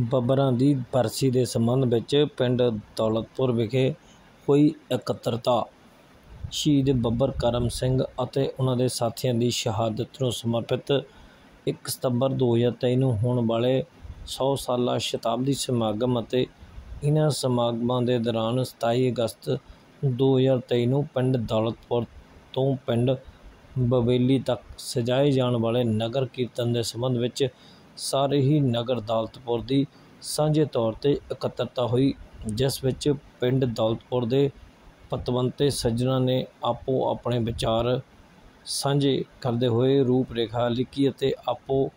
ਬੱਬਰਾਂ ਦੀ ਬਰਸੀ ਦੇ ਸੰਬੰਧ ਵਿੱਚ ਪਿੰਡ ਦੌਲਤਪੁਰ ਵਿਖੇ ਹੋਈ ਇਕੱਤਰਤਾ। ਸ਼ਹੀਦ ਬੱਬਰ ਕਰਮ ਸਿੰਘ ਅਤੇ ਉਹਨਾਂ ਦੇ ਸਾਥੀਆਂ ਦੀ ਸ਼ਹਾਦਤ ਨੂੰ ਸਮਰਪਿਤ ਇੱਕ ਸਤੰਬਰ ਦੋ ਹਜ਼ਾਰ ਤੇਈ ਨੂੰ ਹੋਣ ਵਾਲੇ ਸੌ ਸਾਲਾ ਸ਼ਤਾਬਦੀ ਸਮਾਗਮ ਅਤੇ ਇਹਨਾਂ ਸਮਾਗਮਾਂ ਦੇ ਦੌਰਾਨ ਸਤਾਈ ਅਗਸਤ ਦੋ ਹਜ਼ਾਰ ਤੇਈ ਨੂੰ ਪਿੰਡ ਦੌਲਤਪੁਰ ਤੋਂ ਪਿੰਡ ਬਵੇਲੀ ਤੱਕ ਸਜਾਏ ਜਾਣ ਵਾਲੇ ਨਗਰ ਕੀਰਤਨ ਦੇ ਸੰਬੰਧ ਵਿੱਚ ਸਾਰੇ ਹੀ ਨਗਰ ਦੌਲਤਪੁਰ ਦੀ ਸਾਂਝੇ ਤੌਰ 'ਤੇ ਇਕੱਤਰਤਾ ਹੋਈ, ਜਿਸ ਵਿੱਚ ਪਿੰਡ ਦੌਲਤਪੁਰ ਦੇ ਪਤਵੰਤੇ ਸੱਜਣਾਂ ਨੇ ਆਪੋ ਆਪਣੇ ਵਿਚਾਰ ਸਾਂਝੇ ਕਰਦੇ ਹੋਏ ਰੂਪ ਰੇਖਾ ਲਿਖੀ ਅਤੇ ਆਪੋ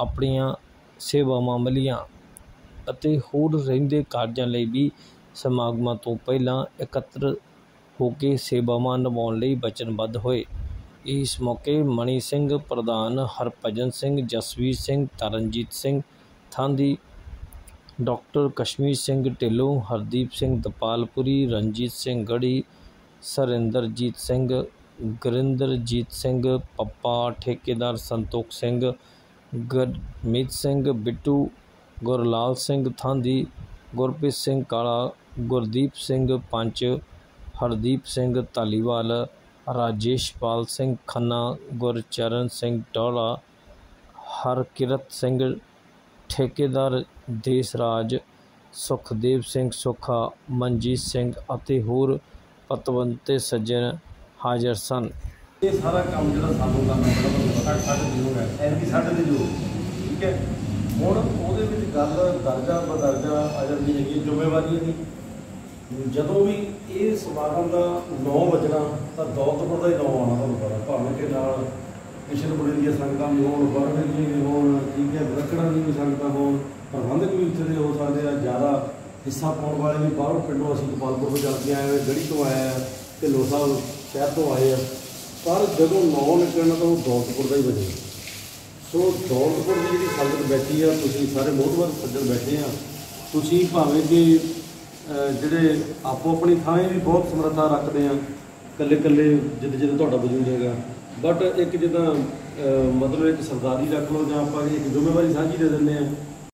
ਆਪਣੀਆਂ ਸੇਵਾਵਾਂ ਮਿਲੀਆਂ ਅਤੇ ਹੋਰ ਰਹਿੰਦੇ ਕਾਰਜਾਂ ਲਈ ਵੀ ਸਮਾਗਮਾਂ ਤੋਂ ਪਹਿਲਾਂ ਇਕੱਤਰ ਹੋ ਕੇ ਸੇਵਾਵਾਂ ਨਿਭਾਉਣ ਲਈ ਵਚਨਬੱਧ ਹੋਏ। ਇਸ ਮੌਕੇ ਮਣੀ ਸਿੰਘ ਪ੍ਰਧਾਨ ਹਰਭਜਨ ਸਿੰਘ, ਜਸਵੀਰ ਸਿੰਘ, ਤਰਨਜੀਤ ਸਿੰਘ ਥਾਂਦੀ ਡਾਕਟਰ ਕਸ਼ਮੀਰ ਸਿੰਘ ਢਿੱਲੋਂ, ਹਰਦੀਪ ਸਿੰਘ ਦਪਾਲਪੁਰੀ, ਰਣਜੀਤ ਸਿੰਘ ਗੜੀ, ਸਰਿੰਦਰਜੀਤ ਸਿੰਘ, ਗੁਰਿੰਦਰਜੀਤ ਸਿੰਘ, ਪੱਪਾ ਠੇਕੇਦਾਰ ਸੰਤੋਖ ਸਿੰਘ, ਗੁਰਮੀਤ ਸਿੰਘ, ਬਿੱਟੂ ਗੁਰਲਾਲ ਸਿੰਘ ਥਾਂਦੀ ਗੁਰਪ੍ਰੀਤ ਸਿੰਘ ਕਾਲਾ, ਗੁਰਦੀਪ ਸਿੰਘ ਪੰਚ, ਹਰਦੀਪ ਸਿੰਘ ਧਾਲੀਵਾਲ ਰਾਜੇਸ਼ਪਾਲ ਸਿੰਘ ਖੰਨਾ, ਗੁਰਚਰਨ ਸਿੰਘ ਟੋਲਾ ਹਰਕਿਰਤ ਸਿੰਘ ਠੇਕੇਦਾਰ ਦੇਸਰਾਜ, ਸੁਖਦੇਵ ਸਿੰਘ ਸੁੱਖਾ, ਮਨਜੀਤ ਸਿੰਘ ਅਤੇ ਹੋਰ ਪਤਵੰਤੇ ਸੱਜਣ ਹਾਜ਼ਰ ਸਨ। ਇਹ ਸਾਰਾ ਕੰਮ ਜਿਹੜਾ ਸਾਨੂੰ ਕਰਨਾ ਪੈਣਾ ਸਾਡੇ ਸਾਡੇ ਜ਼ਰੂਰ ਹੈ ਐਨਕੀ ਸਾਡੇ ਦੇ ਜ਼ਰੂਰ, ਠੀਕ ਹੈ? ਹੁਣ ਉਹਦੇ ਵਿੱਚ ਗੱਲ ਦਰਜਾ ਬਦਰਜਾ ਆ ਜਾਂਦੀ ਹੈਗੀ ਜ਼ਿੰਮੇਵਾਰੀ ਦੀ ਜਦੋਂ ਵੀ ਇਹ ਸਮਾਗਮ ਦਾ 9 ਵਜਣਾ, ਤਾਂ ਦੌਲਤਪੁਰ ਦਾ ਹੀ 9 ਆਉਣਾ ਤੁਹਾਨੂੰ ਪਤਾ, ਭਾਵੇਂ ਕਿ ਨਾਲ ਕਿਸ਼ਨਪੁਰੇ ਦੀਆਂ ਸੰਗਤਾਂ ਵੀ ਹੋਣ ਬਰਵੇ ਦੀਆਂ ਵੀ ਹੋਣ, ਠੀਕ ਹੈ ਰੱਖੜਾਂ ਦੀਆਂ ਵੀ ਸੰਗਤਾਂ ਹੋਣ, ਪ੍ਰਬੰਧਕ ਵੀ ਉੱਥੇ ਦੇ ਹੋ ਸਕਦੇ ਆ, ਜ਼ਿਆਦਾ ਹਿੱਸਾ ਪਾਉਣ ਵਾਲੇ ਵੀ ਬਾਹਰੋਂ ਪਿੰਡੋਂ ਅਸੀਂ ਗੋਪਾਲਪੁਰ ਤੋਂ ਚੱਲ ਕੇ ਆਏ ਹੋਏ, ਗੜੀ ਤੋਂ ਆਏ ਆ ਤੇ ਲੋਸਾ ਸ਼ਹਿਰ ਤੋਂ ਆਏ ਆ, ਪਰ ਜਦੋਂ 9 ਨਿਕਲਣਾ ਤਾਂ ਉਹ ਦੌਲਤਪੁਰ ਦਾ ਹੀ ਵਜੇ ਸੋ ਦੌਲਤਪੁਰ ਦੀ ਜਿਹੜੀ ਸੰਗਤ ਬੈਠੀ ਆ, ਤੁਸੀਂ ਸਾਰੇ ਮੋਹਤਵਰ ਸੱਜਣ ਬੈਠੇ ਆ, ਤੁਸੀਂ ਭਾਵੇਂ ਕਿ ਜਿਹੜੇ ਆਪੋ ਆਪਣੀ ਥਾਂ ਵੀ ਬਹੁਤ ਸਮਰੱਥਾ ਰੱਖਦੇ ਆ ਕੱਲੇ ਕੱਲੇ ਜਿੱਦ ਜਿੱਦ ਤੁਹਾਡਾ ਵਜੂਦ ਹੈਗਾ। ਬਟ ਇੱਕ ਜਿੱਦਾਂ ਮਤਲਬ ਇੱਕ ਸਰਦਾਰੀ ਰੱਖ ਲਓ ਜਾਂ ਆਪਾਂ ਇੱਕ ਜ਼ਿੰਮੇਵਾਰੀ ਸਾਂਝੀ ਦੇ ਦਿੰਦੇ ਆ